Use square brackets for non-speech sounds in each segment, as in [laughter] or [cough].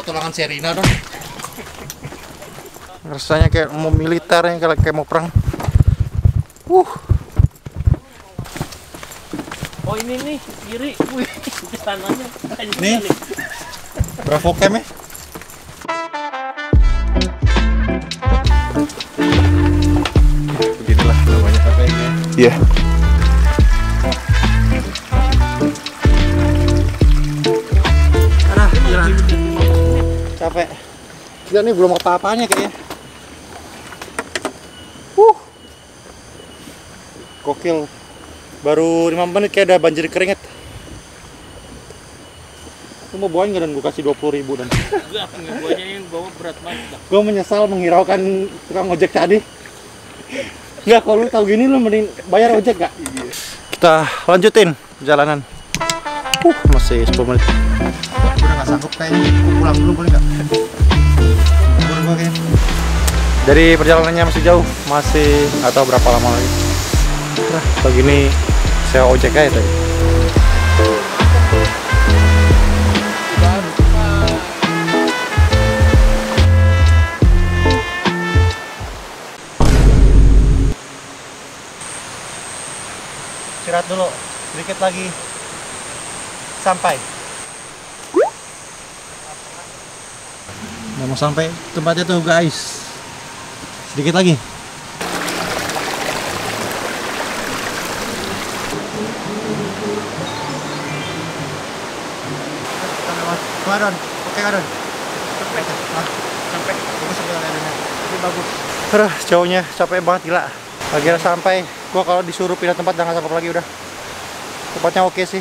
petualangan Serina dong. Rasanya kayak mau militer ya, kayak kayak mau perang. Uh, Oh ini nih kiri, wih tanahnya. Nih. Bravo Cam ya. Beginilah namanya apa ini? Iya. Aduh, Capek. Gila nih belum apa-apanya kayaknya. Uh. Gokil. Baru 5 menit kayak ada banjir keringet. Lu mau bawain nggak dan gue kasih 20 ribu dan Enggak, yang bawa berat banget. Bang. gue menyesal menghiraukan tukang ojek tadi. Enggak, kalau lu tahu gini lu mending bayar ojek gak? Kita lanjutin perjalanan. Uh, masih 10 menit. Sanggup kayaknya. Gua pulang dulu boleh nggak? Dari perjalanannya masih jauh, masih nggak tahu berapa lama lagi. Nah, pagi ini saya ojek aja tadi. Istirahat dulu, sedikit lagi sampai. Udah mau sampai tempatnya tuh guys. Sedikit lagi. Kadon, oke Kadon. Sampai, sampai. Bagus sampai. Tapi bagus. Aduh, jauhnya capek banget gila. Akhirnya sampai. Gua kalau disuruh pindah tempat jangan sanggup lagi udah. Tempatnya oke sih.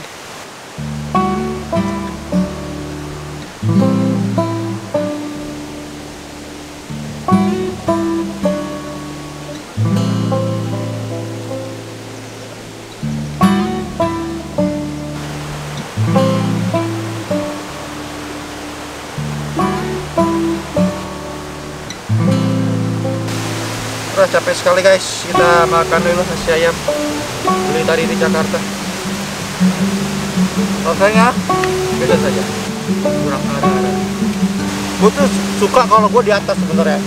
Capek sekali guys. Kita makan dulu nasi ayam. Beli tadi di Jakarta. Rasanya beda saja. Kurang ada-ada. Gue tuh suka kalau gue di atas sebenarnya.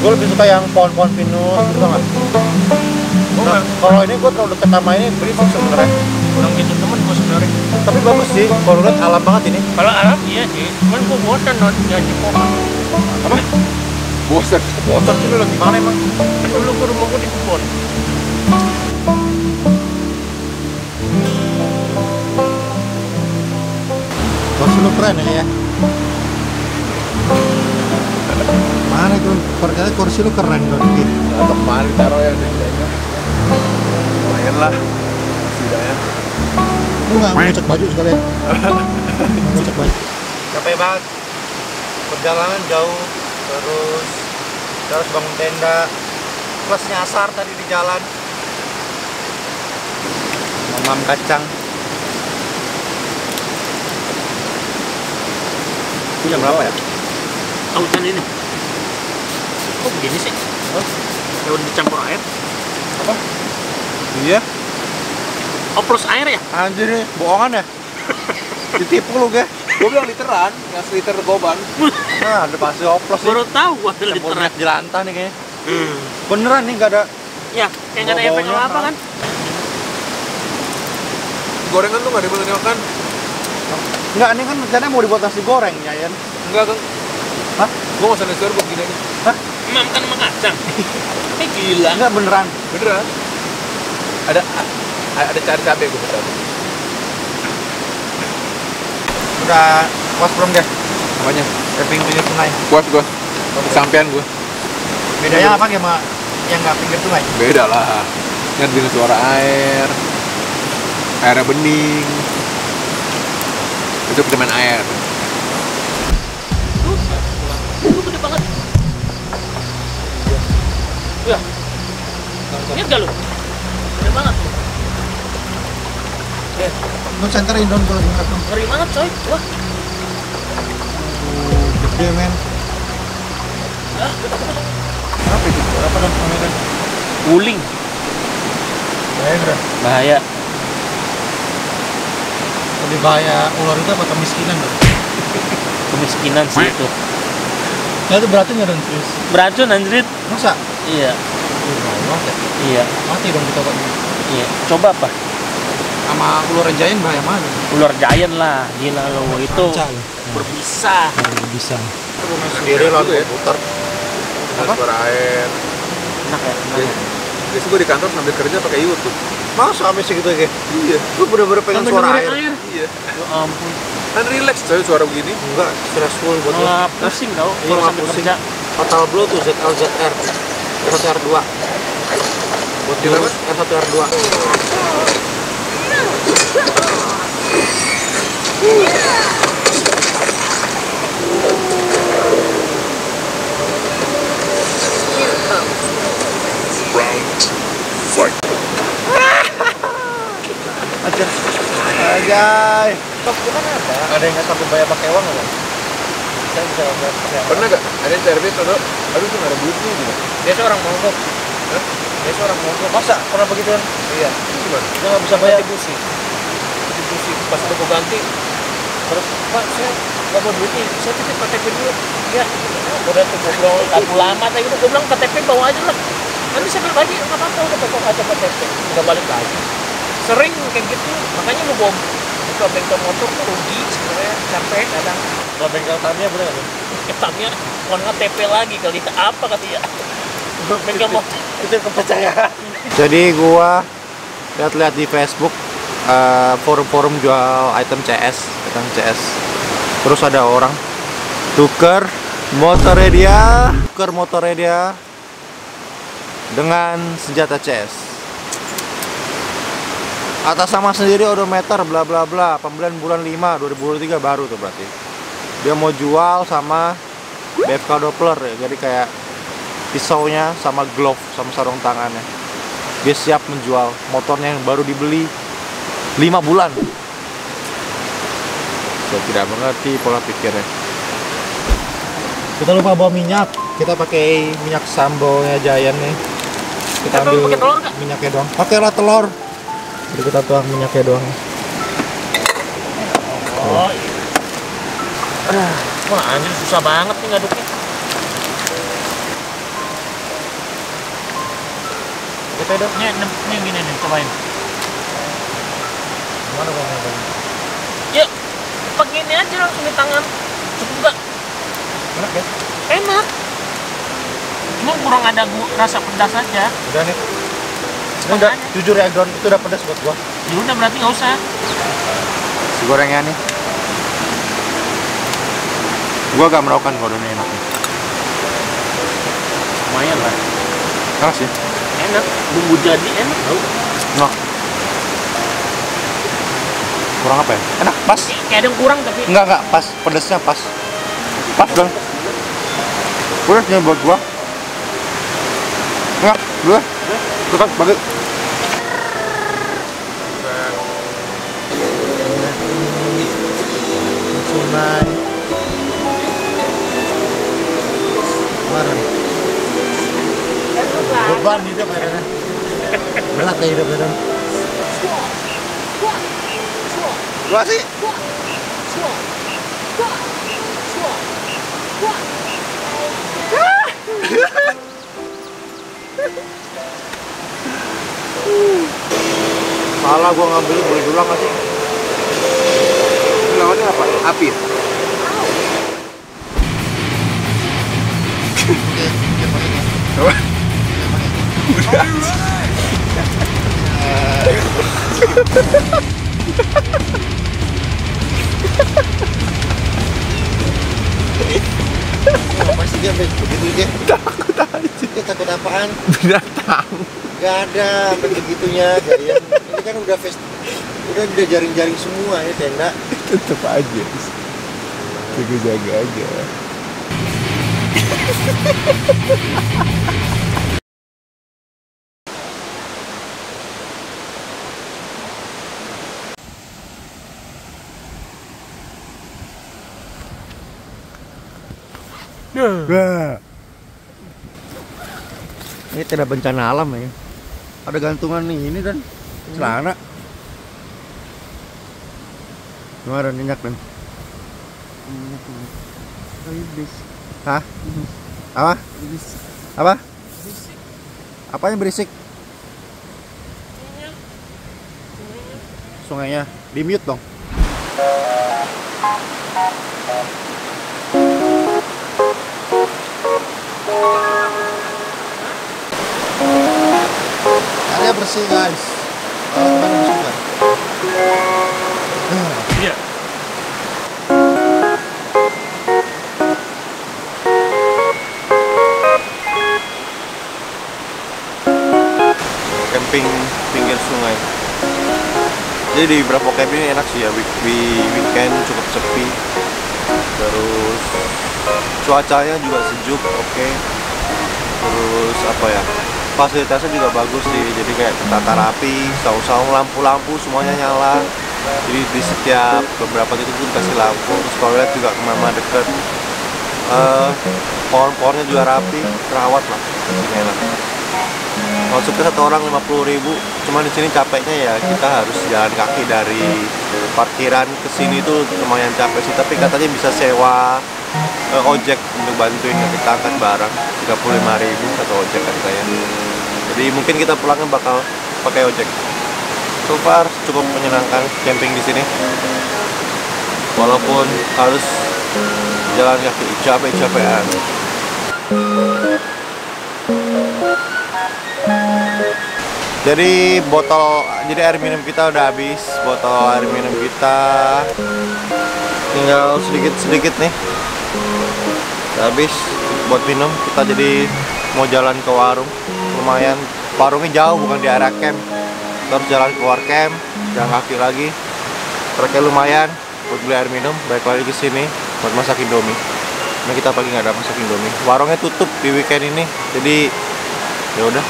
Gue lebih suka yang pohon-pohon pinus gitu nggak? Nah, kalau ini gue terlalu dekat sama ini berisik sebenarnya. Kurang gitu temen gua sebenarnya. Tapi bagus sih. Kalau lihat alam banget ini. Kalau Arab iya sih, cuman gua bosan non jadi pohon. Apa? Bosan. Bosan sih lu lagi mana emang? Dulu ke rumah gua di kebun. Kursi lu keren ya. Mana itu? Ternyata kursi lu keren dong. Atau kemarin taruh yang di Lumayan lah. Setidaknya. Lu nggak ngecek baju sekalian? [laughs] ngecek baju. Capek banget. Perjalanan jauh, terus kita harus bangun tenda. Plus nyasar tadi di jalan. Mamam kacang. Itu jam berapa ya? Tautan ini. Kok begini sih? Daun dicampur air. Apa? Iya. Oplos air ya? Anjir nih, bohongan ya? [laughs] Ditipu lu, ge. Gue bilang literan, nggak seliter boban. Nah, ada pasti oplos sih. Baru tahu gua ada Campur literan. minyak jelantah nih kayaknya. Hmm. Beneran nih nggak ada Ya, kayak nggak ada efek Bau-baunya, apa kan? Gorengan tuh nggak dibilang dimakan. Enggak, ini kan rencananya mau dibuat nasi goreng ya, Yan. Enggak kan? Hah? Gue mau sana gue gini aja. Emang kan sama kacang. [laughs] Eh gila. Enggak beneran. Beneran. Ada ada cari cabai gue betul. Udah puas belum, Ge? Apanya? Camping pinggir sungai. Puas gue. Kesampean gue. Bedanya apa sama yang nggak pinggir sungai? Beda lah. Kan dengan suara air. Airnya bening. Itu main air. Gede banget. Ya. Lihat gak lu? Lu centerin dong di belakang. Ngeri banget coy. Wah, Gede, men. ah. Apa itu? Apa dong namanya? Guling. Bahaya, Bro. Bahaya. Lebih bahaya ular itu apa kemiskinan, Bro? [laughs] kemiskinan sih itu. Ya itu berarti nggak dong terus. Beracun anjrit. Masa? Iya, ya. iya, Mati dong kita kok. iya. Coba apa? sama ular giant bahaya mana? Ular giant lah gila lo. Itu berbisa. Iya, berbisa. Sendiri lah ya. putar apa? suara air. Enak ya, iya. ya. biasa gue di kantor sambil kerja pakai YouTube. Masa sampai segitu ya iya. Gue bener-bener pengen suara air. air. Iya. Ya ampun. Kan relax coy suara begini. Enggak stressful buat lo malah pusing tau Iya, sambil pusing. kerja. Total blow tuh ZLZR R1R2 buat R1R2 aja aja kan ada yang pakai nggak saya bisa bayar pernah nggak? Ada aduh nggak ada dia dia masa? Pernah begitu kan iya. Gimana? Dia nggak bisa bayar. Sih kontribusi pas udah gue ganti terus pak saya nggak mau duit nih saya titip KTP dulu. Ya udah tuh gue bilang aku lama tadi. Gitu gue bilang KTP bawa aja lah. Nanti saya balik lagi nggak apa-apa udah bawa aja KTP udah balik lagi. Sering kayak gitu makanya lu bom buka bengkel motor tuh rugi sebenarnya capek kadang. Kalau bengkel Tamiya boleh nggak? ketamnya bukan KTP lagi kali [laughs] apa kali ya? Bengkel motor. Itu kepercayaan. Jadi gua lihat-lihat di Facebook eh, forum-forum jual item CS, item CS. Terus ada orang tuker motornya dia, tuker motornya dia dengan senjata CS. Atas nama sendiri odometer bla bla bla, pembelian bulan 5 2023 baru tuh berarti. Dia mau jual sama BFK Doppler ya, jadi kayak pisaunya sama glove sama sarung tangannya dia siap menjual motornya yang baru dibeli 5 bulan. Saya tidak mengerti pola pikirnya. Kita lupa bawa minyak. Kita pakai minyak sambonya Giant nih. Kita ambil pakai telur minyaknya doang. Pakailah telur. Jadi kita tuang minyaknya doang. Oh iya. wah anjir susah banget nih ngaduknya. Kita dong ini gini nih, cobain. Mana bang Yuk, pakai ini aja langsung di tangan. Cukup nggak? enak ya Enak. Cuma kurang ada rasa pedas aja. udah nih ini udah jujur ya Don itu udah pedas buat gua Ya udah berarti nggak usah. si gorengnya nih gua gak meragukan kalau ini enak nih Lumayan lah, enak sih enak. Bumbu jadi enak tau. enak kurang apa ya? Enak pas. Kayak ada yang kurang tapi enggak enggak pas. Pedasnya pas. Pas dong pedasnya buat gua. Enggak dua dekat bagi sunai kemarin beban hidup akhirnya berat ya hidup akhirnya gua sih [laughs] salah gua ngambil boleh dulang nggak sih Lawannya apa? Api ya? [laughs] [laughs] sih dia begitu dia takut aja. Dia takut apaan? Binatang gak ada sampai begitunya Giant ini kan udah fest udah udah jaring-jaring semua ya tenda. Tetep aja. Jaga-jaga aja. Ini tenda bencana alam ya ada gantungan nih ini dan celana gimana minyak dan Hah? Apa? Apa? Apanya berisik? Sungainya di mute dong. Airnya bersih guys. Iya. camping pinggir sungai jadi di Bravo Camp ini enak sih ya week- weekend cukup sepi terus cuacanya juga sejuk oke. Terus apa ya fasilitasnya juga bagus sih. Jadi kayak tata rapi saung-saung lampu-lampu semuanya nyala. Jadi di setiap beberapa titik pun kasih lampu. Terus toilet juga ke mana deket. Eh, pohon-pohonnya juga rapi terawat lah. Sini enak. Masuk ke satu orang 50.000 ribu. Cuman di sini capeknya ya kita harus jalan kaki dari parkiran ke sini tuh lumayan capek sih. Tapi katanya bisa sewa eh, ojek untuk bantuin kita angkat barang 35.000 ribu satu ojek katanya Jadi mungkin kita pulangnya bakal pakai ojek. So far cukup menyenangkan camping di sini. Walaupun harus jalan kaki capek-capekan. Jadi botol, jadi air minum kita udah habis. Botol air minum kita. Tinggal sedikit-sedikit nih. Habis buat minum. Kita jadi mau jalan ke warung. Lumayan, warungnya jauh bukan di area camp. Harus jalan keluar camp, jalan kaki lagi. Treknya lumayan buat beli air minum. Balik lagi ke sini buat masak indomie. Nah kita pagi nggak ada masak indomie. Warungnya tutup di weekend ini, jadi ya udah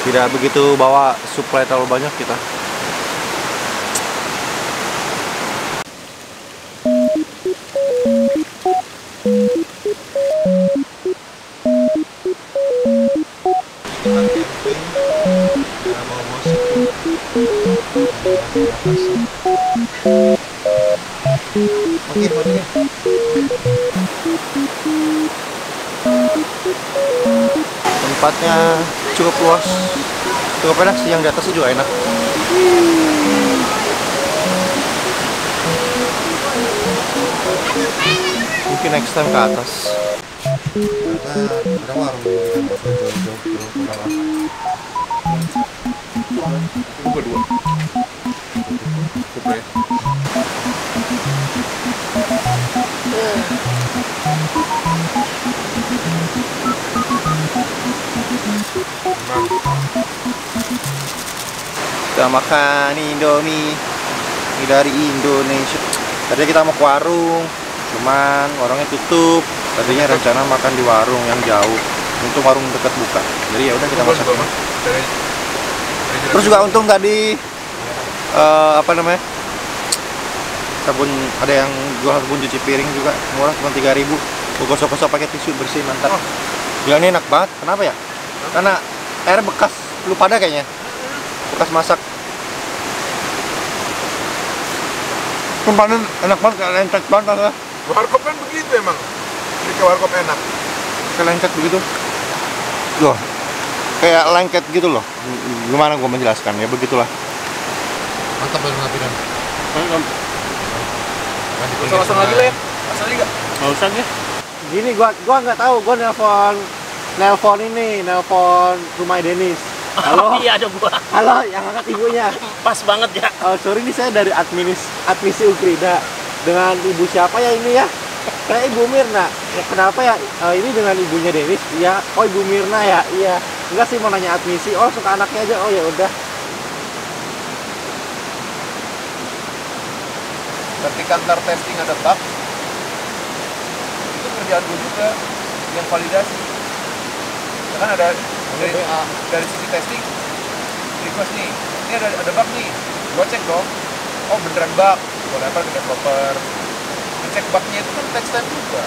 tidak begitu bawa supply terlalu banyak kita cukup luas. Cukup enak sih yang di atasnya juga enak. Mungkin next time ke atas. Ternyata ada warung jauh-jauh Kita makan Indomie ini dari Indonesia. Tadi kita mau ke warung, cuman warungnya tutup. Tadinya rencana makan di warung yang jauh. Untung warung dekat buka. Jadi ya udah kita masak. Terus juga untung tadi eh, apa namanya? Sabun ada yang jual sabun cuci piring juga murah cuma 3000 Gue gosok-gosok pakai tisu bersih mantap. Oh. Gila ini enak banget. Kenapa ya? Karena air bekas lu pada kayaknya. Bekas masak. Kempanan enak banget, kayak lencet banget warkop kan begitu emang. Jadi ke warkop enak. Kayak lengket begitu. Loh, kayak lengket gitu loh. Gimana gua menjelaskan ya begitulah. Mantap banget tapi dan. Langsung lagi lah ya. Asal juga. Nggak usah deh. Gini gua gua nggak tahu, gua nelpon nelpon ini, nelpon rumah Denis. Halo, [laughs] iya ada gua. halo, yang angkat ibunya. Pas banget ya. Oh, sorry nih saya dari adminis admisi Ukrida dengan ibu siapa ya ini ya? Kayak Ibu Mirna. Ya, kenapa ya? Eh, ini dengan ibunya Denis? Iya. Oh, Ibu Mirna ya? Iya. Enggak sih mau nanya admisi. Oh, suka anaknya aja. Oh, ya udah. Ketika ntar testing ada bug, itu kerjaan gue juga yang validasi. Kan ada dari, dari sisi testing request nih, ini ada ada bug nih, gue cek dong. Oh beneran bug, gue lempar ke developer. Ngecek bugnya itu kan text time juga.